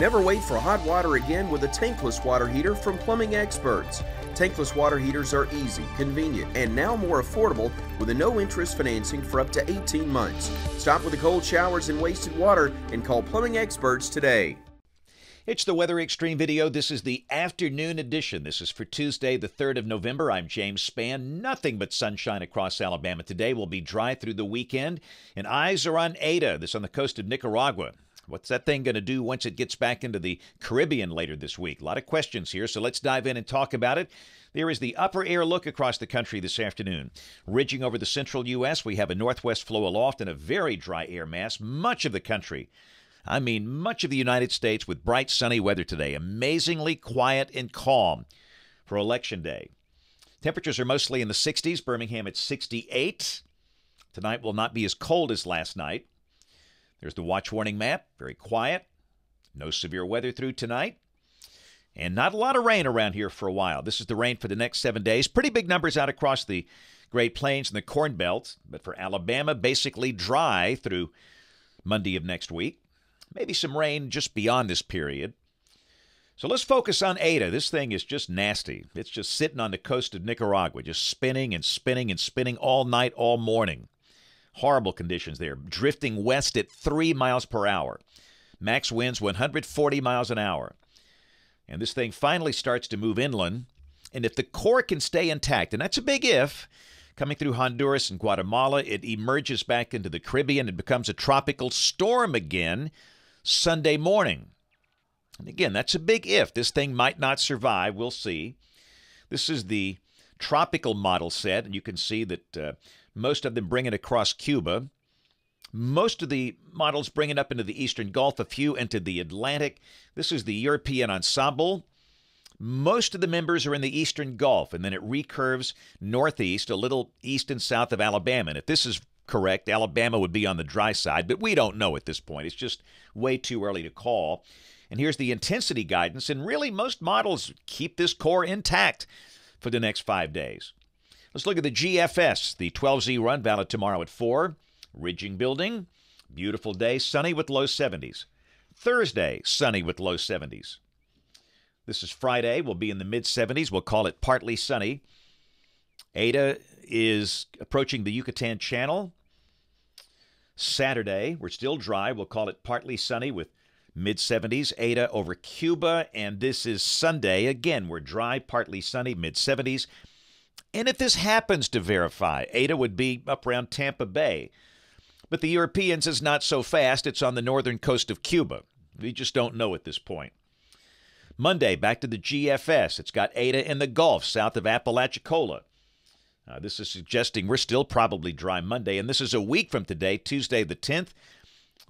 Never wait for hot water again with a tankless water heater from Plumbing Experts. Tankless water heaters are easy, convenient, and now more affordable with a no interest financing for up to 18 months. Stop with the cold showers and wasted water and call Plumbing Experts today. It's the Weather Xtreme video. This is the afternoon edition. This is for Tuesday, the 3rd of November. I'm James Spann. Nothing but sunshine across Alabama today. Will be dry through the weekend. And eyes are on Eta, this on the coast of Nicaragua. What's that thing going to do once it gets back into the Caribbean later this week? A lot of questions here, so let's dive in and talk about it. There is the upper air look across the country this afternoon. Ridging over the central U.S., we have a northwest flow aloft and a very dry air mass. Much of the country, I mean, much of the United States, with bright sunny weather today. Amazingly quiet and calm for Election Day. Temperatures are mostly in the 60s. Birmingham at 68. Tonight will not be as cold as last night. There's the watch warning map, very quiet. No severe weather through tonight. And not a lot of rain around here for a while. This is the rain for the next seven days. Pretty big numbers out across the Great Plains and the Corn Belt. But for Alabama, basically dry through Monday of next week. Maybe some rain just beyond this period. So let's focus on Eta. This thing is just nasty. It's just sitting on the coast of Nicaragua, just spinning and spinning and spinning all night, all morning. Horrible conditions there. Drifting west at 3 miles per hour. Max winds 140 miles an hour. And this thing finally starts to move inland. And if the core can stay intact, and that's a big if, coming through Honduras and Guatemala, it emerges back into the Caribbean and becomes a tropical storm again Sunday morning. And again, that's a big if. This thing might not survive. We'll see. This is the tropical model set, and you can see that uh, most of them bring it across Cuba. Most of the models bring it up into the Eastern Gulf, a few into the Atlantic. This is the European ensemble. Most of the members are in the Eastern Gulf, and then it recurves northeast, a little east and south of Alabama. And if this is correct, Alabama would be on the dry side, but we don't know at this point. It's just way too early to call. And here's the intensity guidance, and really most models keep this core intact for the next five days. Let's look at the GFS, the 12Z run, valid tomorrow at 4. Ridging building, beautiful day, sunny with low 70s. Thursday, sunny with low 70s. This is Friday, we'll be in the mid 70s. We'll call it partly sunny. Eta is approaching the Yucatan Channel. Saturday, we're still dry. We'll call it partly sunny with mid 70s. Eta over Cuba. And this is Sunday. Again, we're dry, partly sunny, mid 70s. And if this happens to verify, Eta would be up around Tampa Bay. But the Europeans is not so fast. It's on the northern coast of Cuba. We just don't know at this point. Monday, back to the GFS. It's got Eta in the Gulf, south of Apalachicola. Uh, this is suggesting we're still probably dry Monday, and this is a week from today, Tuesday the 10th,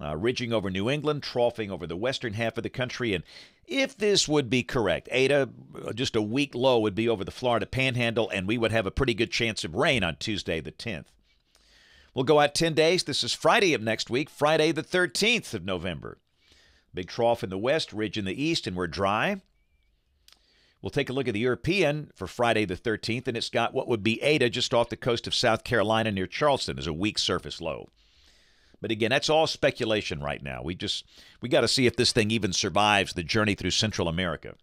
uh, ridging over New England, troughing over the western half of the country, and if this would be correct, uh, just a weak low, would be over the Florida panhandle, and we would have a pretty good chance of rain on Tuesday, the 10th. We'll go out 10 days. This is Friday of next week, Friday, the 13th of November. Big trough in the west, ridge in the east, and we're dry. We'll take a look at the European for Friday the 13th, and it's got what would be Eta just off the coast of South Carolina near Charleston as a weak surface low. But again, that's all speculation right now. We just we got to see if this thing even survives the journey through Central America.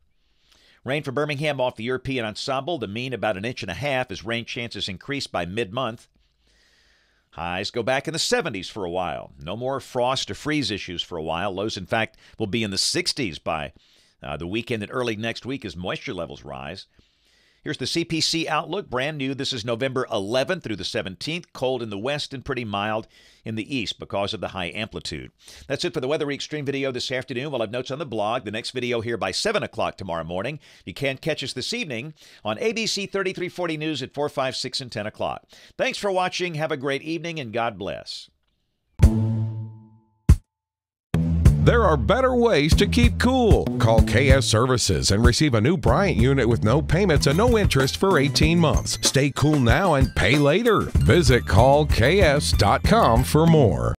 Rain for Birmingham off the European ensemble, the mean about an inch and a half as rain chances increase by mid-month. Highs go back in the 70s for a while. No more frost or freeze issues for a while. Lows, in fact, will be in the 60s by uh, the weekend and early next week as moisture levels rise. Here's the CPC outlook, brand new. This is November 11th through the 17th. Cold in the west and pretty mild in the east because of the high amplitude. That's it for the Weather Xtreme video this afternoon. We'll have notes on the blog. The next video here by 7 o'clock tomorrow morning. You can catch us this evening on ABC 3340 News at 4, 5, 6, and 10 o'clock. Thanks for watching. Have a great evening and God bless. There are better ways to keep cool. Call KS Services and receive a new Bryant unit with no payments and no interest for 18 months. Stay cool now and pay later. Visit callks.com for more.